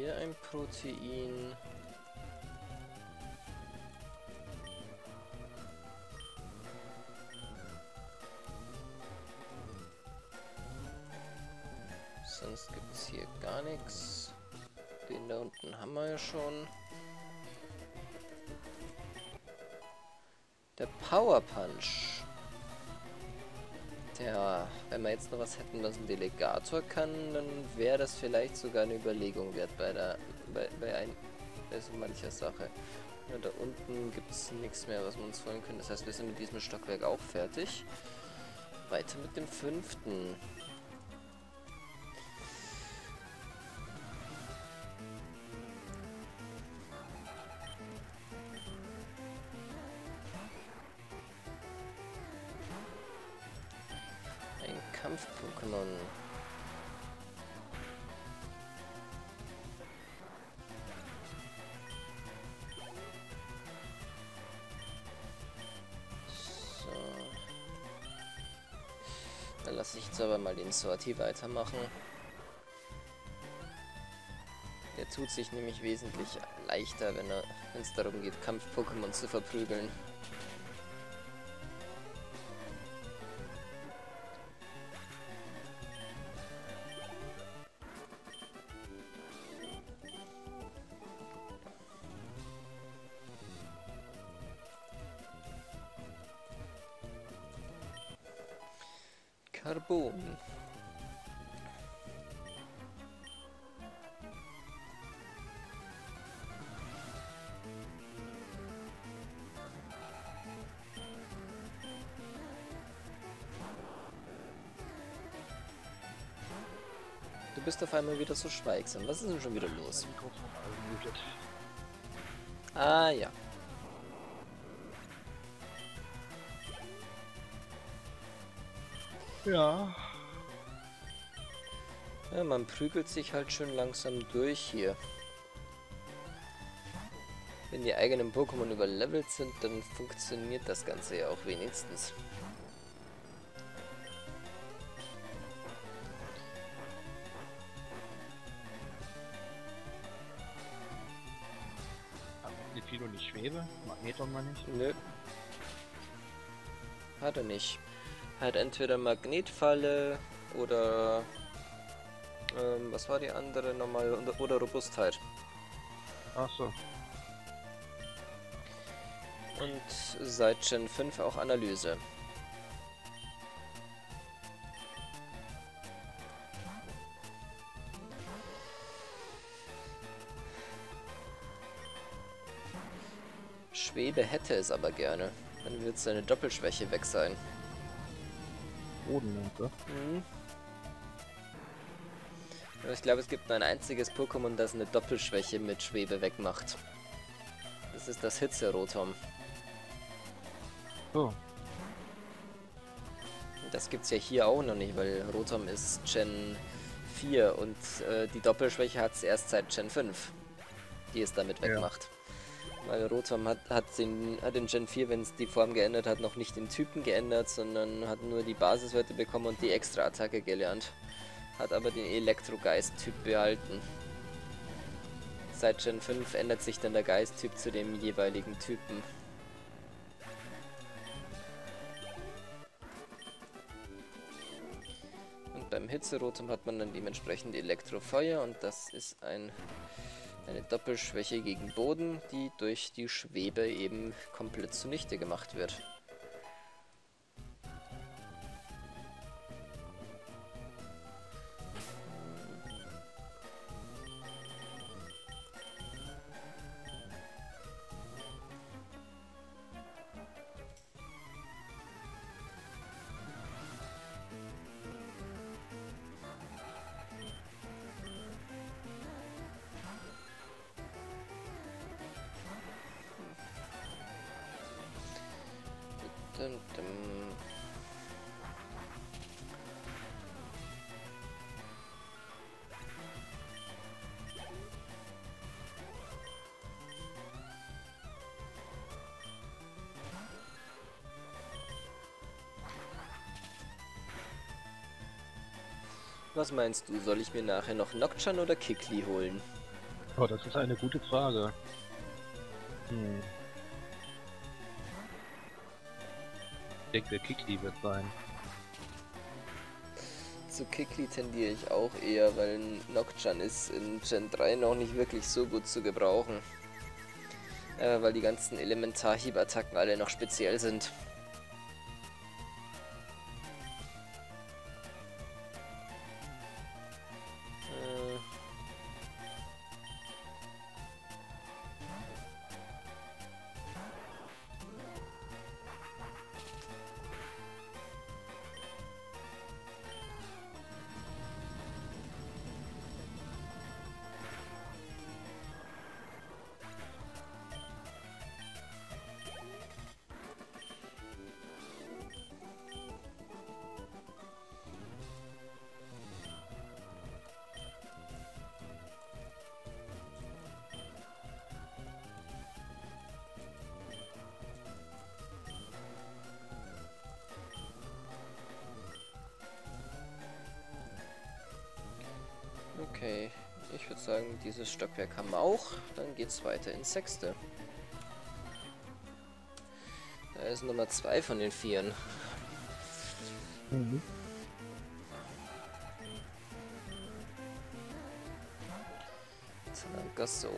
hier ein Protein. Sonst gibt es hier gar nichts. Den da unten haben wir ja schon. Der Power Punch. Der, wenn wir jetzt noch was hätten, was ein Delegator kann, dann wäre das vielleicht sogar eine Überlegung wert bei der bei, bei, ein, bei so mancher Sache. Ja, da unten gibt es nichts mehr, was wir uns freuen können. Das heißt, wir sind mit diesem Stockwerk auch fertig. Weiter mit dem fünften. So. Dann lasse ich jetzt aber mal den Sorti weitermachen. Der tut sich nämlich wesentlich leichter, wenn es darum geht, Kampf-Pokémon zu verprügeln. Carbon. Du bist auf einmal wieder so schweigsam. Was ist denn schon wieder los? Ah ja. Ja. Ja, man prügelt sich halt schön langsam durch hier. Wenn die eigenen Pokémon überlevelt sind, dann funktioniert das Ganze ja auch wenigstens. Philo nicht Schwebe? Magneton mal nicht? Nö. Hat er nicht. Hat entweder Magnetfalle oder ähm, was war die andere nochmal? Oder Robustheit. Ach so. Und seit Gen 5 auch Analyse. Schwebe hätte es aber gerne. Dann wird seine Doppelschwäche weg sein. Bodenlenker. Mhm. Ich glaube, es gibt nur ein einziges Pokémon, das eine Doppelschwäche mit Schwebe wegmacht. Das ist das Hitze-Rotom. Oh. Das gibt's ja hier auch noch nicht, weil Rotom ist Gen 4 und äh, die Doppelschwäche hat es erst seit Gen 5, die es damit wegmacht. Ja. Weil Rotom hat, hat, den, hat in Gen 4, wenn es die Form geändert hat, noch nicht den Typen geändert, sondern hat nur die Basiswerte bekommen und die Extra-Attacke gelernt. Hat aber den Elektrogeist-Typ behalten. Seit Gen 5 ändert sich dann der Geist-Typ zu dem jeweiligen Typen. beim Hitzerotum hat man dann dementsprechend Elektrofeuer und das ist ein, eine Doppelschwäche gegen Boden, die durch die Schwebe eben komplett zunichte gemacht wird. Dum, dum. Was meinst du, soll ich mir nachher noch Nocturne oder Kikli holen? Oh, das ist eine gute Frage. Hm. Denke, Kikli wird sein. Zu Kikli tendiere ich auch eher, weil Nocturne ist in Gen 3 noch nicht wirklich so gut zu gebrauchen. Äh, weil die ganzen Elementarhieb-Attacken alle noch speziell sind. Würde sagen, dieses Stockwerk haben wir auch. Dann geht es weiter ins sechste. Da ist Nummer zwei von den Vieren. Mhm. Gasso.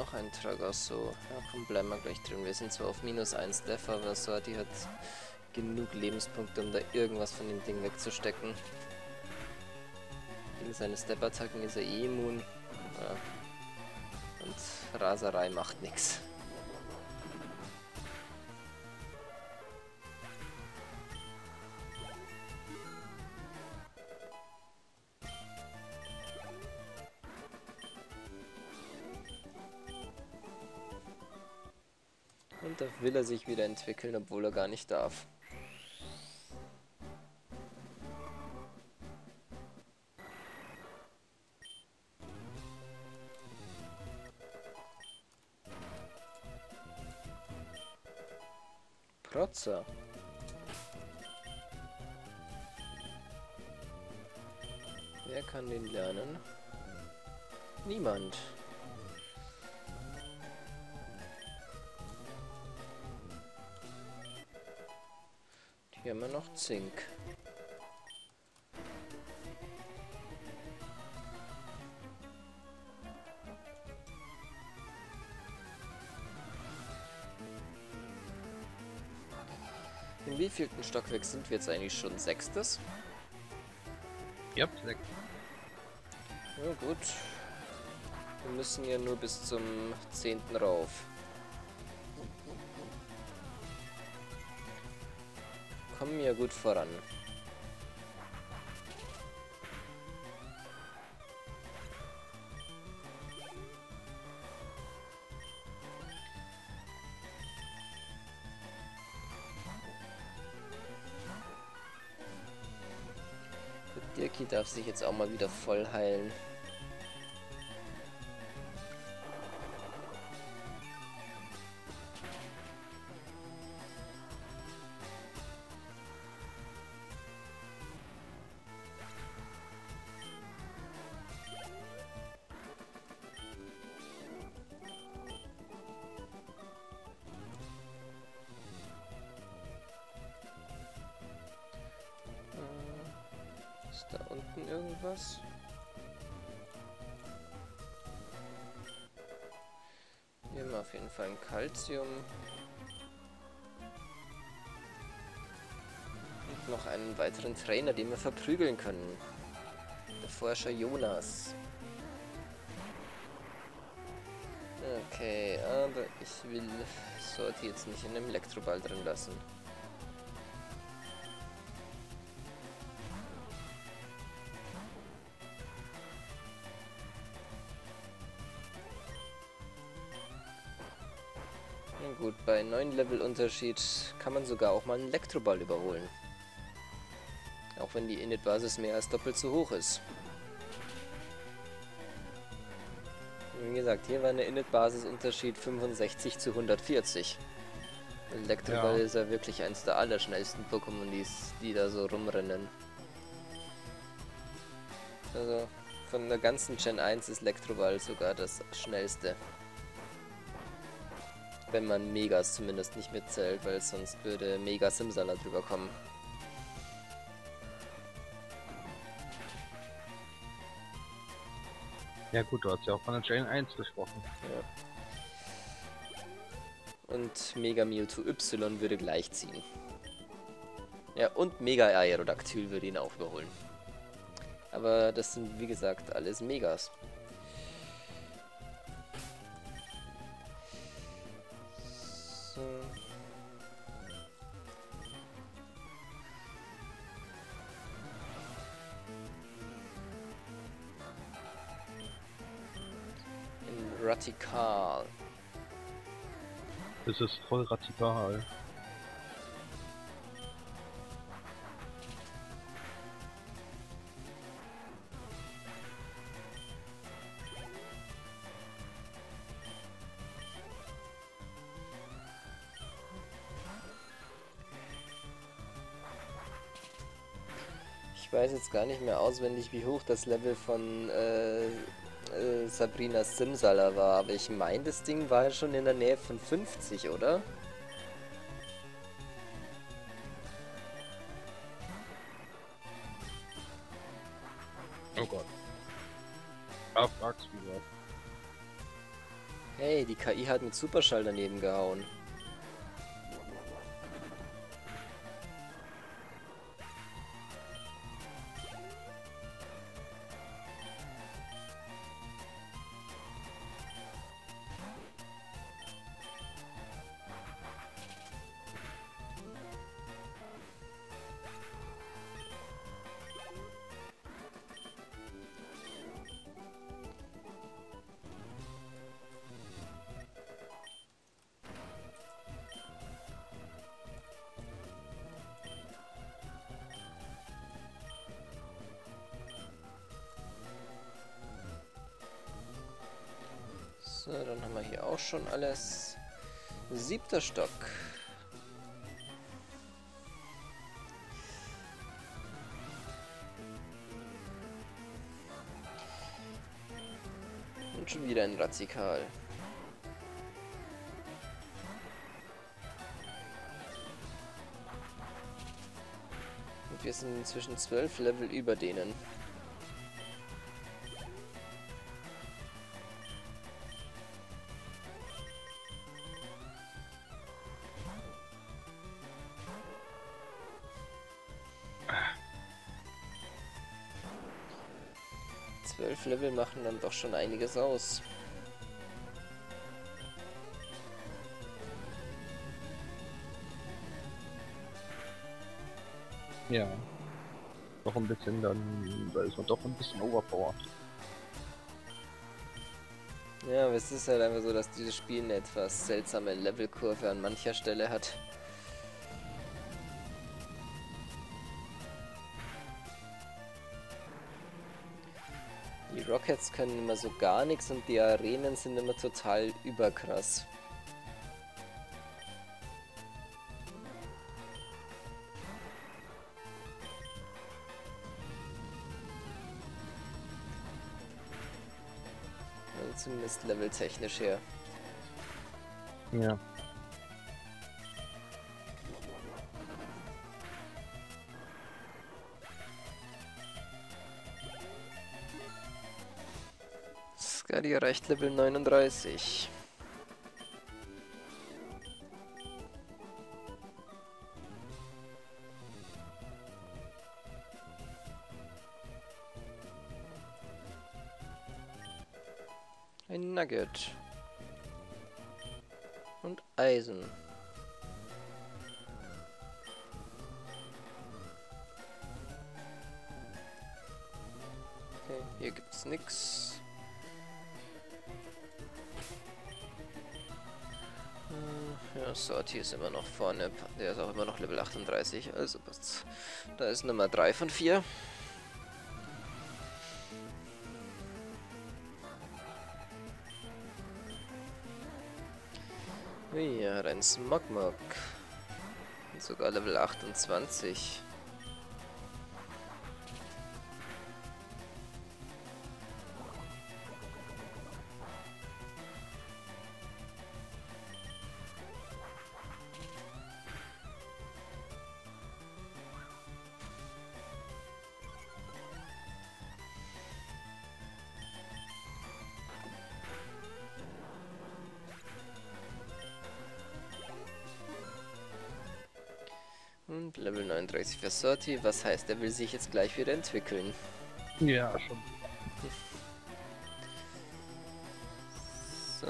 Noch ein Tragasso. Ja komm, bleiben wir gleich drin. Wir sind zwar auf minus 1 Def, aber Sorti hat genug Lebenspunkte, um da irgendwas von dem Ding wegzustecken. Gegen seine Step-Attacken ist er eh immun. Ja. Und Raserei macht nichts. Da will er sich wieder entwickeln, obwohl er gar nicht darf. Protzer. Wer kann den lernen? Niemand. Hier haben wir noch Zink. In wievielten Stockwerk sind wir jetzt eigentlich schon? Sechstes? Ja, sechs. Ja gut. Wir müssen ja nur bis zum zehnten rauf. Kommen ja gut voran. Dirki darf sich jetzt auch mal wieder voll heilen. Unten irgendwas? Hier haben wir auf jeden Fall ein Calcium. Und noch einen weiteren Trainer, den wir verprügeln können. Der Forscher Jonas. Okay, aber ich will sollte jetzt nicht in einem Elektroball drin lassen. Gut, bei 9 Level Unterschied kann man sogar auch mal einen Elektroball überholen. auch wenn die Init-Basis mehr als doppelt so hoch ist. Wie gesagt, hier war eine Init-Basisunterschied 65 zu 140. Electroball ja. ist ja wirklich eins der allerschnellsten Pokémon, die da so rumrennen. Also von der ganzen Gen 1 ist Electroball sogar das schnellste. Wenn man Megas zumindest nicht mitzählt, weil sonst würde Mega Simsala drüber kommen. Ja gut, du hast ja auch von der Gen 1 gesprochen. Ja. Und Mega Mewtwo Y würde gleichziehen. Ja, und Mega Aerodactyl würde ihn auch überholen. Aber das sind, wie gesagt, alles Megas. Radikal. Das ist voll radikal. Ich weiß jetzt gar nicht mehr auswendig, wie hoch das Level von äh, äh, Sabrina Simsala war, aber ich meine, das Ding war ja schon in der Nähe von 50, oder? Oh Gott. Ah, frag's wieder. Hey, die KI hat mit Superschall daneben gehauen. So, dann haben wir hier auch schon alles. Siebter Stock. Und schon wieder ein Radikal. Und wir sind inzwischen zwölf Level über denen. Zwölf Level machen dann doch schon einiges aus. Ja. Noch ein bisschen, dann da ist man doch ein bisschen overpowered. Ja, aber es ist halt einfach so, dass dieses Spiel eine etwas seltsame Levelkurve an mancher Stelle hat. Die Rockets können immer so gar nichts und die Arenen sind immer total überkrass. Also zumindest leveltechnisch her. Ja. Skadi erreicht Level 39. Ein Nugget. Und Eisen. Okay, hier gibt's nichts. Ja. Ja, Sorti ist immer noch vorne. Der ist auch immer noch Level 38. Also passt's. Da ist Nummer 3 von 4. Ui, er hat einen Smogmog. Sogar Level 28. Level 39 für Sorti. Was heißt, er will sich jetzt gleich wieder entwickeln. Ja, schon. So.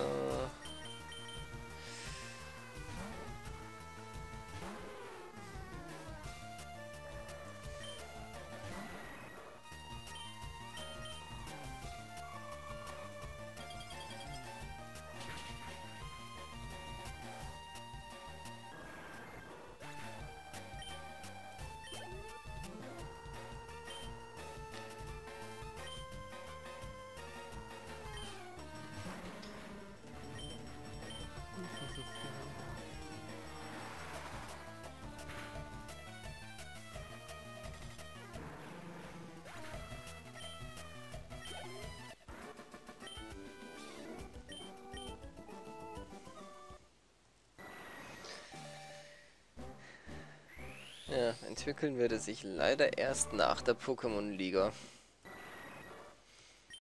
Entwickeln würde sich leider erst nach der Pokémon-Liga.